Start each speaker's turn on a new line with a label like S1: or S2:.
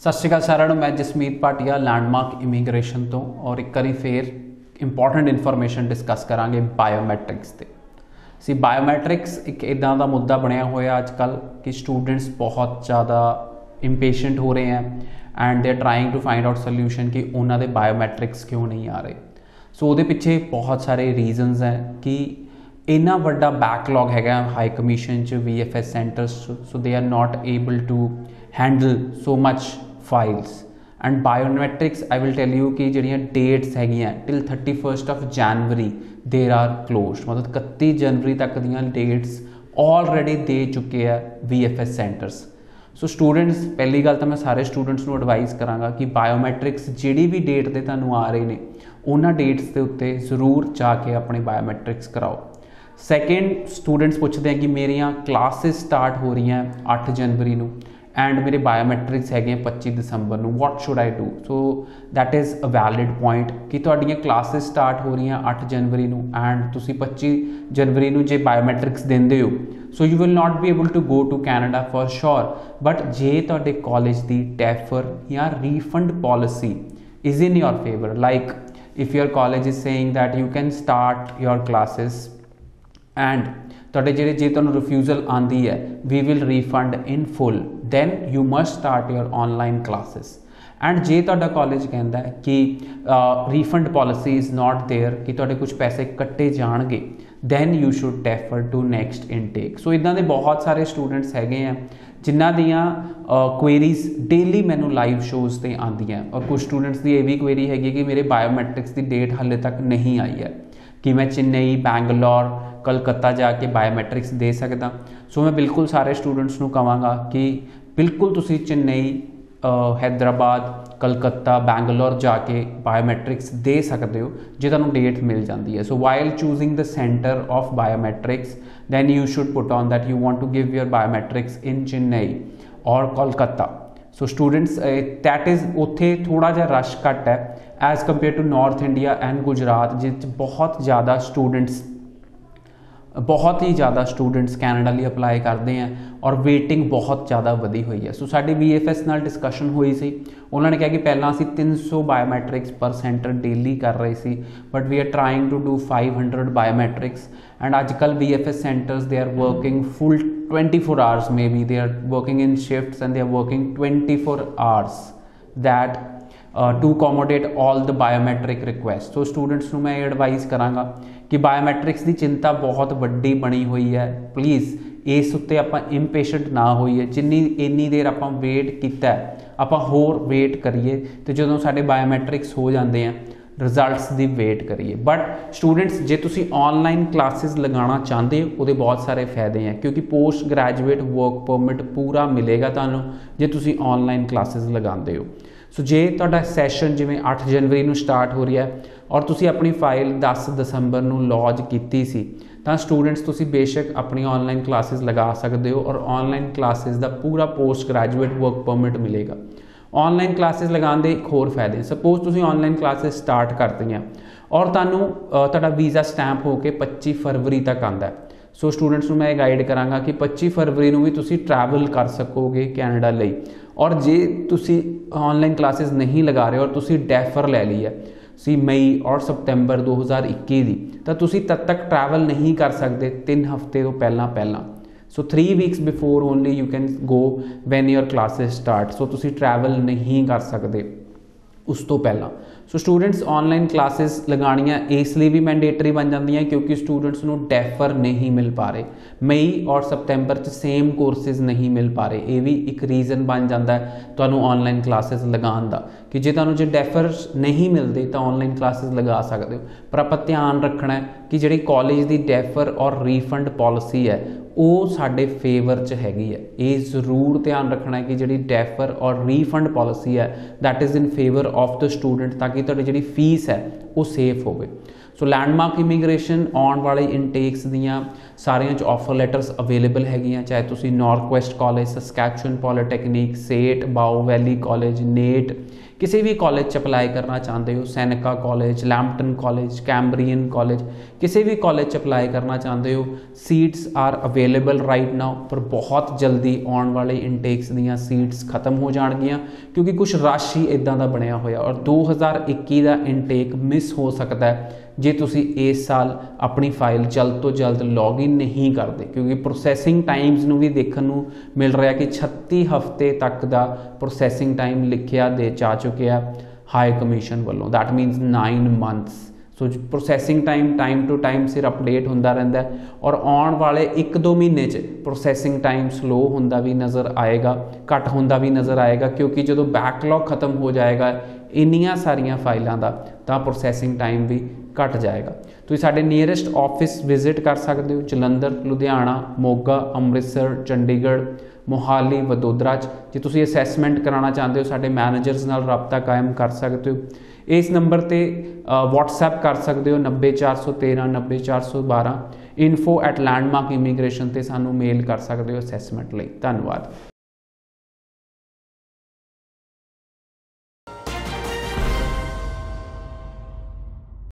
S1: ਸਤਿ ਸ਼੍ਰੀ ਅਕਾਲ ਸਾਰਿਆਂ ਨੂੰ, ਮੈਂ ਜਸਮੀਤ ਭਾਟੀਆ ਲੈਂਡਮਾਰਕ ਇਮੀਗ੍ਰੇਸ਼ਨ ਤੋਂ ਔਰ ਇੱਕ ਵਾਰੀ ਫੇਰ ਇੰਪੋਰਟੈਂਟ ਇਨਫੋਰਮੇਸ਼ਨ ਡਿਸਕਸ ਕਰਾਂਗੇ ਬਾਇਓਮੈਟ੍ਰਿਕਸ ਤੇ। ਸੀ ਬਾਇਓਮੈਟ੍ਰਿਕਸ ਇੱਕ ਇਦਾਂ ਦਾ ਮੁੱਦਾ ਬਣਿਆ ਹੋਇਆ ਅੱਜ ਕੱਲ ਕਿ ਸਟੂਡੈਂਟਸ ਬਹੁਤ ਜ਼ਿਆਦਾ ਇੰਪੇਸ਼ੈਂਟ ਹੋ ਰਹੇ ਹਨ and they are trying to find out solution ਕਿ ਉਹਨਾਂ ਦੇ ਬਾਇਓਮੈਟ੍ਰਿਕਸ ਕਿਉਂ ਨਹੀਂ ਆ ਰਹੇ। ਸੋ ਉਹਦੇ ਪਿੱਛੇ ਬਹੁਤ ਸਾਰੇ ਰੀਜ਼ਨਸ ਹੈ ਕਿ ਇੰਨਾ ਵੱਡਾ ਬੈਕਲੌਗ ਹੈਗਾ ਹਾਈ ਕਮਿਸ਼ਨ ਚ VFS centres so they are not able to handle so much files and biometrics I will tell you ਕਿ ਜਿਹੜੀਆਂ ਡੇਟਸ ਹੈਗੀਆਂ till 31st of January there are closed ਮਤਲਬ 31 ਜਨਵਰੀ ਤੱਕ ਦੀਆਂ ਡੇਟਸ ਆਲਰੇਡੀ ਦੇ ਚੁੱਕੇ ਆ ਵੀਐਫਐਸ ਸੈਂਟਰਸ ਸੋ ਸਟੂਡੈਂਟਸ ਪਹਿਲੀ ਗੱਲ ਤਾਂ ਮੈਂ ਸਾਰੇ ਸਟੂਡੈਂਟਸ ਨੂੰ ਐਡਵਾਈਸ ਕਰਾਂਗਾ ਕਿ ਬਾਇਓਮੈਟ੍ਰਿਕਸ ਜਿਹੜੀ ਵੀ ਡੇਟ ਤੇ ਤੁਹਾਨੂੰ ਆ ਰਹੇ ਨੇ, ਉਹਨਾਂ ਡੇਟਸ ਦੇ ਉੱਤੇ ਜ਼ਰੂਰ ਜਾ ਕੇ ਆਪਣੇ ਬਾਇਓਮੈਟ੍ਰਿਕਸ ਕਰਾਓ। ਸੈਕਿੰਡ ਸਟੂਡੈਂਟਸ ਪੁੱਛਦੇ ਆ ਕਿ ਮੇਰੀਆਂ ਕਲਾਸਿਸ ਸਟਾਰਟ ਹੋ ਰਹੀਆਂ 8 ਜਨਵਰੀ ਨੂੰ। ਐਂਡ ਮੇਰੇ ਬਾਇਓਮੈਟ੍ਰਿਕਸ ਹੈਗੇ 25 ਦਸੰਬਰ ਨੂੰ what should I do so that is a valid point ਕਿ ਤੁਹਾਡੀਆਂ ਕਲਾਸਿਸ ਸਟਾਰਟ ਹੋ ਰਹੀਆਂ 8 ਜਨਵਰੀ ਨੂੰ ਐਂਡ ਤੁਸੀਂ 25 ਜਨਵਰੀ ਨੂੰ ਜੇ ਬਾਇਓਮੈਟ੍ਰਿਕਸ ਦਿੰਦੇ ਹੋ so you will not be able to go to Canada for sure but ਜੇ ਤੁਹਾਡੇ ਕਾਲਜ ਦੀ ਟੈਫਰ ਜਾਂ refund policy is in your favour like if your college is saying that you can start your classes and ਤੁਹਾਡੇ ਜਿਹੜੇ, ਜੇ ਤੁਹਾਨੂੰ refusal ਆਂਦੀ ਹੈ we will refund in full then you must start your online classes and ਜੇ ਤੁਹਾਡਾ college ਕਹਿੰਦਾ ਹੈ ਕਿ refund policy is not there ਕਿ ਤੁਹਾਡੇ ਕੁਝ ਪੈਸੇ ਕੱਟੇ ਜਾਣਗੇ then you should defer to next intake so ਇਦਾਂ ਦੇ ਬਹੁਤ ਸਾਰੇ ਸਟੂਡੈਂਟਸ ਹੈਗੇ ਆ ਜਿਨ੍ਹਾਂ ਦੀਆਂ ਕੁਐਰੀਜ਼ ਡੇਲੀ ਮੈਨੂੰ ਲਾਈਵ ਸ਼ੋਜ਼ ਤੇ ਆਉਂਦੀਆਂ ਔਰ ਕੁਝ ਸਟੂਡੈਂਟਸ ਦੀ ਇਹ ਵੀ ਕੁਐਰੀ ਹੈਗੀ ਕਿ ਮੇਰੇ ਬਾਇਓਮੈਟ੍ਰਿਕਸ ਦੀ ਡੇਟ ਹਾਲੇ ਤੱਕ ਨਹੀਂ ਆਈ ਹੈ ਕਿ ਮੈਂ ਚੇਨਈ, ਬੈਂਗਲੌਰ, ਕਲਕੱਤਾ ਜਾ ਕੇ ਬਾਇਓਮੈਟ੍ਰਿਕਸ ਦੇ ਸਕਦਾ। ਸੋ ਮੈਂ ਬਿਲਕੁਲ ਸਾਰੇ ਸਟੂਡੈਂਟਸ ਨੂੰ ਕਹਾਂਗਾ ਕਿ ਬਿਲਕੁਲ ਤੁਸੀਂ ਚੇਨਈ ਹੈਦਰਾਬਾਦ, ਕਲਕੱਤਾ, ਬੈਂਗਲੌਰ ਜਾ ਕੇ ਬਾਇਓਮੈਟ੍ਰਿਕਸ ਦੇ ਸਕਦੇ ਹੋ, ਜੇ ਤੁਹਾਨੂੰ ਡੇਟ ਮਿਲ ਜਾਂਦੀ ਹੈ। So while choosing the centre of biometrics then you should put on that you want to give your biometrics in Chennai or Kolkata so students uh, is is ਉੱਥੇ ਥੋੜਾ ਜਿਹਾ ਰਸ਼ ਘੱਟ ਹੈ as compare to north India and Gujarat ਜਿੱਥੇ ਬਹੁਤ ਜ਼ਿਆਦਾ students ਬਹੁਤ ਹੀ ਜ਼ਿਆਦਾ ਸਟੂਡੈਂਟਸ ਕੈਨੇਡਾ ਲਈ ਅਪਲਾਈ ਕਰਦੇ ਆ ਔਰ ਵੇਟਿੰਗ ਬਹੁਤ ਜ਼ਿਆਦਾ ਵਧੀ ਹੋਈ ਹੈ। ਸੋ ਸਾਡੀ VFS ਨਾਲ ਡਿਸਕਸ਼ਨ ਹੋਈ ਸੀ। ਉਹਨਾਂ ਨੇ ਕਿਹਾ ਕਿ ਪਹਿਲਾਂ ਅਸੀਂ 300 ਬਾਇਓਮੈਟ੍ਰਿਕਸ ਪਰ ਸੈਂਟਰ ਡੇਲੀ ਕਰ ਰਹੇ ਸੀ but we are trying to do 500 biometrics and ਅੱਜ ਕੱਲ VFS centres they are working full 24 hours maybe they are working in shifts and they are working 24 hours that to accommodate all the biometric request so students ਨੂੰ ਮੈਂ ਇਹ advice ਕਰਾਂਗਾ ਕਿ biometrics ਦੀ ਚਿੰਤਾ ਬਹੁਤ ਵੱਡੀ ਬਣੀ ਹੋਈ ਹੈ ਪਲੀਜ਼ ਇਸ ਉੱਤੇ ਆਪਾਂ ਇੰਪੇਸ਼ੈਂਟ ਨਾ ਹੋਈਏ ਜਿੰਨੀ ਇੰਨੀ ਦੇਰ ਆਪਾਂ ਵੇਟ ਕੀਤਾ ਆਪਾਂ ਹੋਰ ਵੇਟ ਕਰੀਏ ਤੇ ਜਦੋਂ ਸਾਡੇ ਬਾਇਓਮੈਟ੍ਰਿਕਸ ਹੋ ਜਾਂਦੇ ਆ ਰਿਜ਼ਲਟਸ ਦੀ ਵੇਟ ਕਰੀਏ। ਬਟ ਸਟੂਡੈਂਟਸ ਜੇ ਤੁਸੀਂ ਆਨਲਾਈਨ ਕਲਾਸਿਸ ਲਗਾਉਣਾ ਚਾਹੁੰਦੇ ਹੋ, ਉਹਦੇ ਬਹੁਤ ਸਾਰੇ ਫਾਇਦੇ ਹੈ ਕਿਉਂਕਿ ਪੋਸਟ ਗ੍ਰੈਜੂਏਟ ਵਰਕ ਪਰਮਿਟ ਪੂਰਾ ਮਿਲੇਗਾ ਤੁਹਾਨੂੰ ਜੇ ਤੁਸੀਂ ਆਨਲਾਈਨ ਕਲਾਸਿਸ ਲਗਾਉਂਦੇ ਹੋ। ਸੋ ਜੇ ਤੁਹਾਡਾ ਸੈਸ਼ਨ ਜਿਵੇਂ 8 ਜਨਵਰੀ ਨੂੰ ਸਟਾਰਟ ਹੋ ਰਿਹਾ ਹੈ ਔਰ ਤੁਸੀਂ ਆਪਣੀ ਫਾਈਲ 10 ਦਸੰਬਰ ਨੂੰ ਲੌਂਚ ਕੀਤੀ ਸੀ, ਤਾਂ ਸਟੂਡੈਂਟਸ ਤੁਸੀਂ ਬੇਸ਼ੱਕ ਆਪਣੀ ਆਨਲਾਈਨ ਕਲਾਸਿਸ ਲਗਾ ਸਕਦੇ ਹੋ ਔਰ ਆਨਲਾਈਨ ਕਲਾਸਿਸ ਦਾ ਪੂਰਾ ਪੋਸਟ ਗ੍ਰੈਜੂਏਟ ਵਰਕ ਪਰਮਿਟ ਮਿਲੇਗਾ। ਆਨਲਾਈਨ ਕਲਾਸਿਸ ਲਗਾਉਣ ਦੇ ਇੱਕ ਹੋਰ ਫਾਇਦੇ। ਸਪੋਜ਼ ਤੁਸੀਂ ਆਨਲਾਈਨ ਕਲਾਸਿਸ ਸਟਾਰਟ ਕਰਤੀਆਂ ਔਰ ਤੁਹਾਨੂੰ ਤੁਹਾਡਾ ਵੀਜ਼ਾ ਸਟੈਂਪ ਹੋ ਕੇ 25 ਫਰਵਰੀ ਤੱਕ ਆਂਦਾ ਸੋ ਸਟੂਡੈਂਟਸ ਨੂੰ ਮੈਂ ਇਹ ਗਾਈਡ ਕਰਾਂਗਾ ਕਿ 25 ਫਰਵਰੀ ਨੂੰ ਵੀ ਤੁਸੀਂ ਟਰੈਵਲ ਕਰ ਸਕੋਗੇ ਕੈਨੇਡਾ ਲਈ। ਔਰ ਜੇ ਤੁਸੀਂ ਆਨਲਾਈਨ ਕਲਾਸਿਸ ਨਹੀਂ ਲਗਾ ਰਹੇ ਔਰ ਤੁਸੀਂ ਡੈਫਰ ਲੈ ਲਈ ਹੈ, ਸੀ ਮਈ ਔਰ ਸਤੰਬਰ 2021 ਦੀ, ਤਾਂ ਤੁਸੀਂ ਤਦ ਤੱਕ ਟਰੈਵਲ ਨਹੀਂ ਕਰ ਸਕਦੇ 3 ਹਫ਼ਤੇ ਤੋਂ ਪਹਿਲਾਂ ਪਹਿਲਾਂ so 3 weeks before only you can go when your classes start so ਤੁਸੀਂ ਟਰੈਵਲ ਨਹੀਂ ਕਰ ਸਕਦੇ ਉਸ ਤੋਂ ਪਹਿਲਾਂ। ਸੋ ਸਟੂਡੈਂਟਸ ਆਨਲਾਈਨ ਕਲਾਸਿਸ ਲਗਾਣੀਆਂ ਇਸ ਲਈ ਵੀ ਮੈਂਡੇਟਰੀ ਬਣ ਜਾਂਦੀਆਂ ਕਿਉਂਕਿ ਸਟੂਡੈਂਟਸ ਨੂੰ ਡੈਫਰ ਨਹੀਂ ਮਿਲ ਪਾ ਰਹੇ। ਮਈ ਔਰ ਸਪਟੈਂਬਰ ਚ ਸੇਮ ਕੋਰਸਿਸ ਨਹੀਂ ਮਿਲ ਪਾ ਰਹੇ। ਇਹ ਵੀ ਇੱਕ ਰੀਜ਼ਨ ਬਣ ਜਾਂਦਾ ਹੈ ਤੁਹਾਨੂੰ ਆਨਲਾਈਨ ਕਲਾਸਿਸ ਲਗਾਉਣ ਦਾ ਕਿ ਜੇ ਤੁਹਾਨੂੰ ਜੇ ਡੈਫਰ ਨਹੀਂ ਮਿਲਦੇ ਤਾਂ ਆਨਲਾਈਨ ਕਲਾਸਿਸ ਲਗਾ ਸਕਦੇ ਹੋ। ਪਰ ਆਪਾਂ ਧਿਆਨ ਰੱਖਣਾ ਹੈ ਕਿ ਜਿਹੜੀ ਕਾਲਜ ਦੀ ਡੈਫਰ ਔਰ ਰੀਫੰਡ ਪਾਲਿਸੀ ਹੈ ਉਹ ਸਾਡੇ ਫੇਵਰ 'ਚ ਹੈਗੀ ਹੈ। ਇਹ ਜ਼ਰੂਰ ਧਿਆਨ ਰੱਖਣਾ ਹੈ ਕਿ ਜਿਹੜੀ ਡੈਫਰ ਔਰ ਰੀਫੰਡ ਪਾਲਿਸੀ ਹੈ that is in favour of the student ਤਾਂ ਕਿ ਤੁਹਾਡੀ ਜਿਹੜੀ ਫੀਸ ਹੈ, ਉਹ ਸੇਫ ਹੋਵੇ। ਸੋ ਲੈਂਡਮਾਰਕ ਇਮੀਗ੍ਰੇਸ਼ਨ ਆਉਣ ਵਾਲੇ ਇਨਟੇਕਸ ਦੀਆਂ ਸਾਰੀਆਂ ਚ ਆਫਰ ਲੈਟਰਸ ਅਵੇਲੇਬਲ ਹੈਗੀਆਂ, ਚਾਹੇ ਤੁਸੀਂ North College Saskatchewan Polytechnic SAIT Bow Valley College NAIT ਕਿਸੇ ਵੀ ਕਾਲਜ ਚ ਅਪਲਾਈ ਕਰਨਾ ਚਾਹੁੰਦੇ ਹੋ Seneca College Lambton College Cambrian College ਕਿਸੇ ਵੀ ਕਾਲਜ ਚ ਅਪਲਾਈ ਕਰਨਾ ਚਾਹੁੰਦੇ ਹੋ seats are available right now ਪਰ ਬਹੁਤ ਜਲਦੀ ਆਉਣ ਵਾਲੇ ਇਨਟੇਕਸ ਦੀਆਂ ਸੀਟਸ ਖਤਮ ਹੋ ਜਾਣਗੀਆਂ, ਕਿਉਂਕਿ ਕੁਝ ਹੀ ਇਦਾਂ ਦਾ ਬਣਿਆ ਹੋਇਆ ਔਰ 2021 ਦਾ ਇਨਟੇਕ ਮਿਸ ਹੋ ਸਕਦਾ ਹੈ। ਜੇ ਤੁਸੀਂ ਇਸ ਸਾਲ ਆਪਣੀ ਫਾਈਲ ਜਲਦ ਤੋਂ ਜਲਦ ਲੌਗਇਨ ਨਹੀਂ ਕਰਦੇ, ਕਿਉਂਕਿ ਪ੍ਰੋਸੈਸਿੰਗ ਟਾਈਮਸ ਨੂੰ ਵੀ ਦੇਖਣ ਨੂੰ ਮਿਲ ਰਿਹਾ ਕਿ 36 ਹਫ਼ਤੇ ਤੱਕ ਦਾ ਪ੍ਰੋਸੈਸਿੰਗ ਟਾਈਮ ਲਿਖਿਆ ਦੇ ਜਾ ਚੁੱਕਿਆ ਹਾਈ ਕਮਿਸ਼ਨ ਵੱਲੋਂ। That means 9 months so processing time time to time ਸਿਰ ਅਪਡੇਟ ਹੁੰਦਾ ਰਹਿੰਦਾ ਔਰ ਆਉਣ ਵਾਲੇ 1-2 ਮਹੀਨੇ 'ਚ ਪ੍ਰੋਸੈਸਿੰਗ ਟਾਈਮ ਸਲੋ ਹੁੰਦਾ ਵੀ ਨਜ਼ਰ ਆਏਗਾ, ਘੱਟ ਹੁੰਦਾ ਵੀ ਨਜ਼ਰ ਆਏਗਾ ਕਿਉਂਕਿ ਜਦੋਂ ਬੈਕਲੌਗ ਖਤਮ ਹੋ ਜਾਏਗਾ ਇੰਨੀਆਂ ਸਾਰੀਆਂ ਫਾਈਲਾਂ ਦਾ, ਤਾਂ ਪ੍ਰੋਸੈਸਿੰਗ ਟਾਈਮ ਵੀ ਘਟ ਜਾਏਗਾ। ਤੁਸੀਂ ਸਾਡੇ ਨੀਅਰੈਸਟ ਆਫਿਸ ਵਿਜ਼ਿਟ ਕਰ ਸਕਦੇ ਹੋ, ਜਲੰਧਰ, ਲੁਧਿਆਣਾ, ਮੋਗਾ, ਅੰਮ੍ਰਿਤਸਰ, ਚੰਡੀਗੜ੍ਹ, ਮੋਹਾਲੀ, ਵਡੋਦਰਾ ਚ। ਜੇ ਤੁਸੀਂ ਅਸੈਸਮੈਂਟ ਕਰਾਉਣਾ ਚਾਹੁੰਦੇ ਹੋ, ਸਾਡੇ ਮੈਨੇਜਰਸ ਨਾਲ ਰਾਬਤਾ ਕਾਇਮ ਕਰ ਸਕਦੇ ਹੋ। ਇਸ ਨੰਬਰ ਤੇ WhatsApp ਕਰ ਸਕਦੇ ਹੋ 90413 90412 info@landmarkimmigration ਤੇ ਸਾਨੂੰ ਮੇਲ ਕਰ ਸਕਦੇ ਹੋ ਅਸੈਸਮੈਂਟ ਲਈ। ਧੰਨਵਾਦ।